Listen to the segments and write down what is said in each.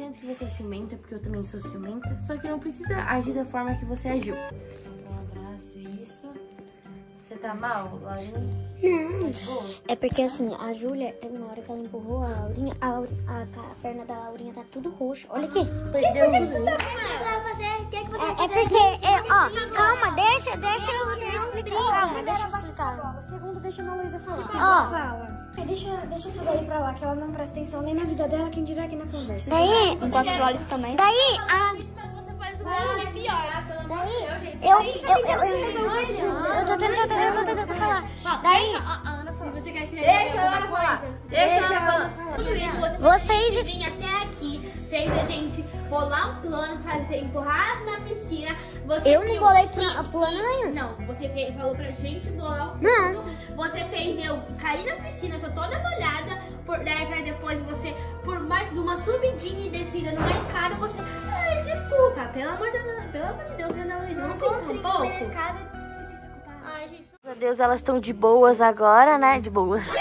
entendo que você é ciumenta, porque eu também sou ciumenta, só que não precisa agir da forma que você agiu. Um abraço, isso. Você tá mal, Laurinha? Não. Tá? É porque assim, a Júlia, teve uma hora que ela empurrou a Laurinha, a, Lauri- a, a perna da Laurinha tá tudo roxo. Olha aqui. Deu um O que, que você É, é porque, é, ó, calma, deixa, deixa eu explicar. Calma, deixa eu explicar. Segundo deixa a Luísa falar. Ó. Deixa, deixa isso daí pra lá, que ela não presta atenção nem na vida dela, quem dirá aqui na conversa. Daí, Quatro olhos também. daí, a, Você faz o mesmo é pior. eu, eu, eu, eu, eu tô tentando, eu tô tentando falar. Daí, Deixa ela falar. Deixa ela falar. Tudo isso, você vocês até aqui, fez a gente bolar um plano, fazer, empurrar na piscina. Você Eu não bolei plano que- nenhum. Não, você fez, falou pra gente bolar um Não. plano. Você fez eu cair na piscina, tô toda molhada. Por, daí pra depois você, por mais de uma subidinha e descida numa escada, você. Ai, desculpa, pelo amor de Deus, pelo amor de Deus, Ana Luísa, não pensa um pouco. Ai, gente. Graças a Deus, elas estão de boas agora, né? De boas.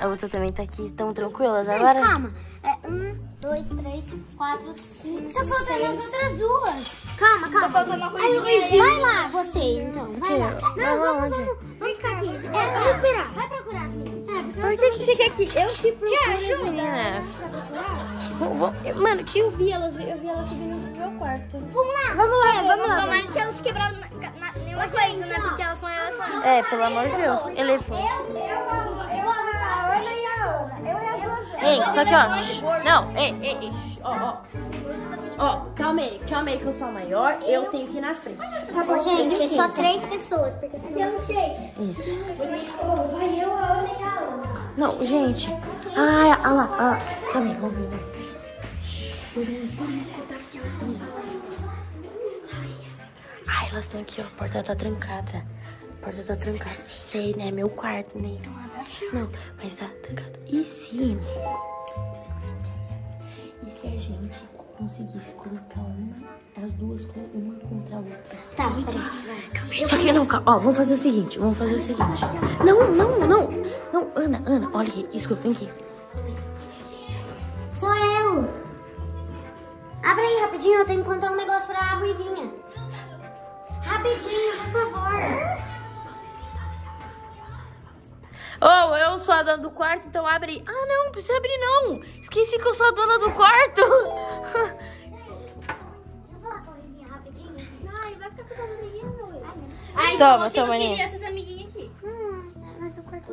A outra também tá aqui, estão tranquilas agora? calma. É dois, três, quatro, cinco, Tá faltando as outras duas. Calma, calma. Tá faltando a Vai lá, você, então. Vai lá. Não, vamos, vamos. Vamos ficar aqui. É, vamos esperar. Vai procurar as meninas. É, porque Por que, que você quer que eu que procure as meninas? Vou- vou- Mano, que eu vi elas, eu vi elas subindo no meu quarto. Vamos lá, vamos lá, vamos lá. Tomara que elas quebraram na, na, nenhuma coisa, né? Porque elas são elefantes. É, pelo amor de Deus, elefante. Ei, só que ó, não, ei, ei, ei, ó, ó. Ó, calma aí, calma aí que eu sou a maior, eu tenho que ir na frente. Tá bom, gente, só três pessoas, porque senão... Isso. Vai eu, a Ana e a Ana. Não, gente. Ai, olha lá, olha lá. Calma aí, vamos ver. né? Ai, elas estão aqui, ó. A porta tá trancada. A porta tá trancada. Sei, né? Meu quarto, né? Não, mas tá trancado. E se. E se a gente conseguisse colocar uma, as duas com uma contra a outra? Tá, peraí. Só que não, calma. Ó, vamos fazer o seguinte, vamos fazer o seguinte. Não, não, não. Não, Ana, Ana, olha aqui, escuta, vem aqui. Sou eu. Abre aí rapidinho, eu tenho que contar um negócio pra Ruivinha. Rapidinho, por favor. Ô, eu sou a dona do quarto, então abre aí. Ah, não, não precisa abrir não. Esqueci que eu sou a dona do quarto. Deixa eu falar com a Ruivinha rapidinho. Ai, Toma, toma, Aninha. queria essas amiguinhas aqui. Hum, mas o quarto...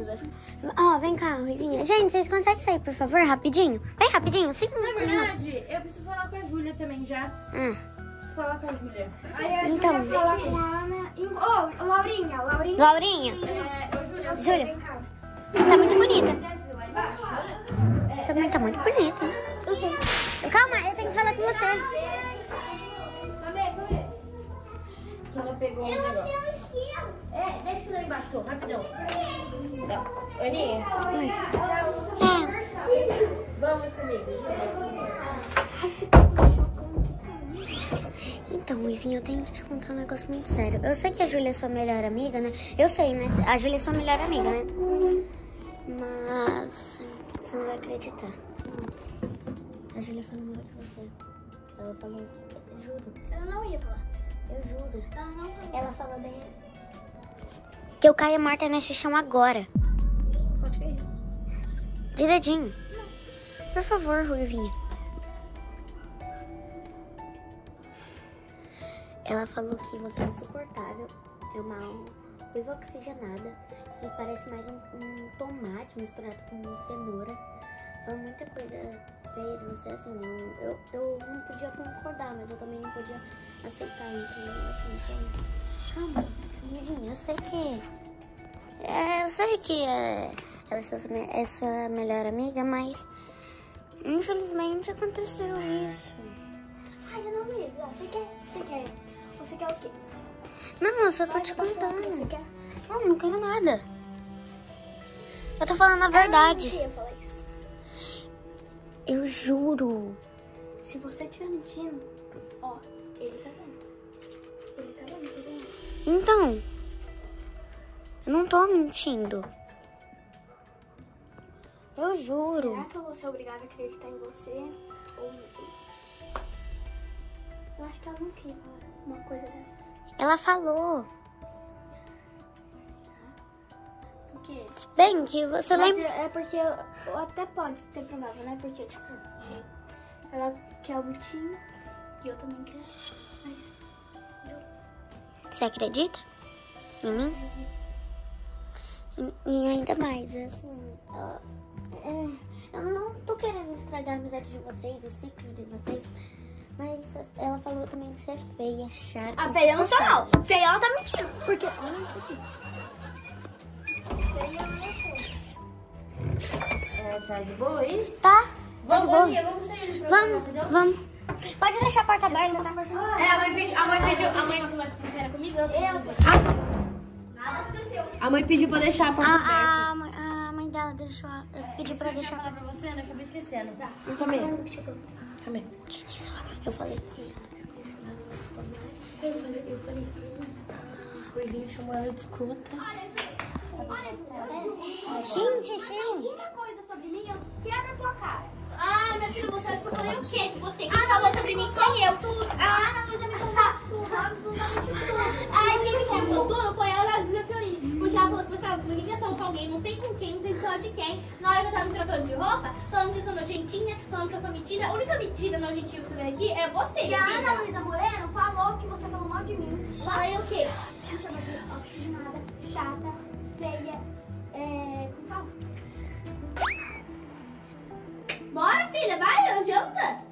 Ó, vem cá, Ruivinha. Gente, vocês conseguem sair, por favor, rapidinho? Vem rapidinho, cinco Na minutos. verdade, eu preciso falar com a Júlia também já. Hum. Preciso falar com a Júlia. Aí a Então. Júlia fala com a Ana. e- Ô, Laurinha, Laurinha. Laurinha, É, ô, Júlia, Júlia, Vem cá. Tá muito bonita. também tá muito bonita. Eu sei. Calma, eu tenho que falar com você. Ela pegou um negócio. É, desce lá embaixo, tô, rapidão. Não. Aninha, É. vamos comigo. Então, Ruivinha, eu tenho que te contar um negócio muito sério. Eu sei que a Júlia é sua melhor amiga, né? Eu sei, né? A Júlia é sua melhor amiga, né? Mas você não vai acreditar. A Júlia falou mal de você. Ela falou que. Eu juro. Eu não ia falar. Eu juro. Ela não falou. Ela falou bem. Que eu caia morta nesse chão agora. Pode ir. De dedinho. Por favor, Ruivinha. Ela falou que você é insuportável, é uma ruiva oxigenada, que parece mais um, um tomate misturado com cenoura. Falou muita coisa feia de você, assim, eu, eu não podia concordar, mas eu também não podia aceitar, entendeu? Assim, então, calma, eu sei que... É, eu sei que é, ela é sua, é sua melhor amiga, mas infelizmente aconteceu isso. Ai, Ana Luísa, você quer? Você quer? Você quer o quê? Não, eu só tô te o que Você contando. Não, não quero nada. Eu tô falando a Eu verdade. isso. Eu juro. Se você estiver mentindo, ó, ele tá vendo. Ele tá vendo, tá vendo? Então, eu não tô mentindo. Eu juro. Será que eu vou ser obrigada a acreditar em você? Ou Eu acho que ela não queria falar uma coisa dessas. Ela falou. Por quê? Bem, que você Mas lembra. É porque eu, eu até pode ser provável, né? Porque, tipo, ela quer o Gutinho e eu também quero. Mas Você acredita? Em mim? E, e ainda mais, assim. ela- é, eu não tô querendo estragar a amizade de vocês, o ciclo de vocês. Mas as- ela falou também que você é feia, chata. A feia eu não sou, não. Feia ela tá mentindo. Porque, olha isso aqui. Feia eu não sou. É, tá de boa aí? Tá? Vamos, boa. Aninha, vamos sair Vamos, vamos. Pode deixar a porta aberta, tá? É, a mãe pediu, a mãe pediu, a mãe começa a conversar comigo. Eu, Nada aconteceu. A mãe pediu pra deixar a porta aberta. A, a, mãe- a mãe dela deixou. Pediu pra deixar. falar pra você, né? Acabei esquecendo. Tá. Calma aí. Isso? Eu falei que. Eu falei, eu falei que o Coelhinho chamou ela de escrota. Gente, gente. Uma coisa sobre mim, eu quebro a tua cara. Ah, minha filha, você que eu o quê? Que você que falou sobre mim foi eu. Ah, Ana com alguém, não sei com quem, não sei só de quem. Na hora que eu tava me trocando de roupa, falando que eu sou nojentinha, falando que eu sou metida. A única metida nojentinha que eu tô vendo aqui é você. E a. Ana Luísa Moreno falou que você falou mal de mim. Falei o quê? Me chama de oxigenada, chata, feia, é... como fala? Bora, filha, vai, não adianta.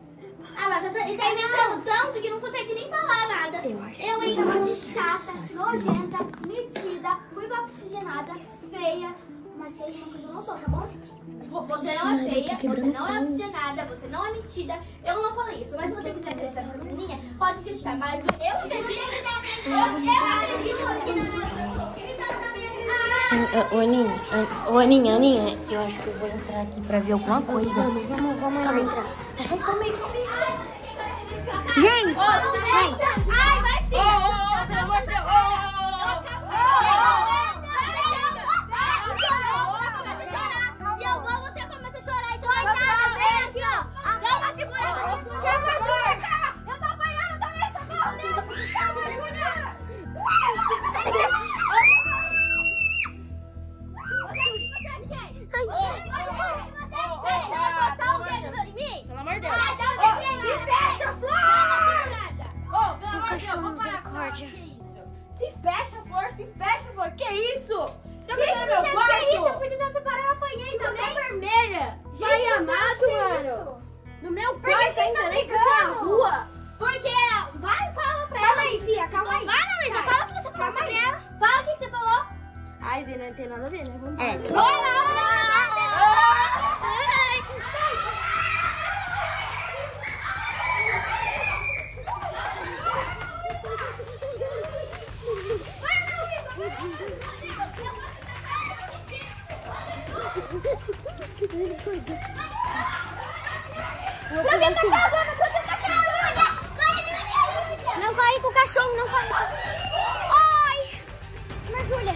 Ah lá, tá, tá, ele tá inventando tanto que não consegue nem falar nada. Eu acho Eu, Me hein? chama de chata, nojenta, metida, ruiva oxigenada, feia. Mas feia uma coisa eu não sou, tá bom? Vo- Você não é feia, você não é oxigenada, você não é metida. Eu não falei isso, mas se você quiser acreditar nessa menininha, pode acreditar. Mas eu acredito, eu, eu acredito que na Ô, Aninha, An- ô, Aninha, Aninha, eu acho que eu vou entrar aqui pra ver alguma coisa. Vamos, vamos, vamos lá entrar. Calma aí, calma aí. Gente! Ai, vai, filha! Se fecha, Não da com o cachorro, Não corre com o cachorro, não corre. Ai, Júlia.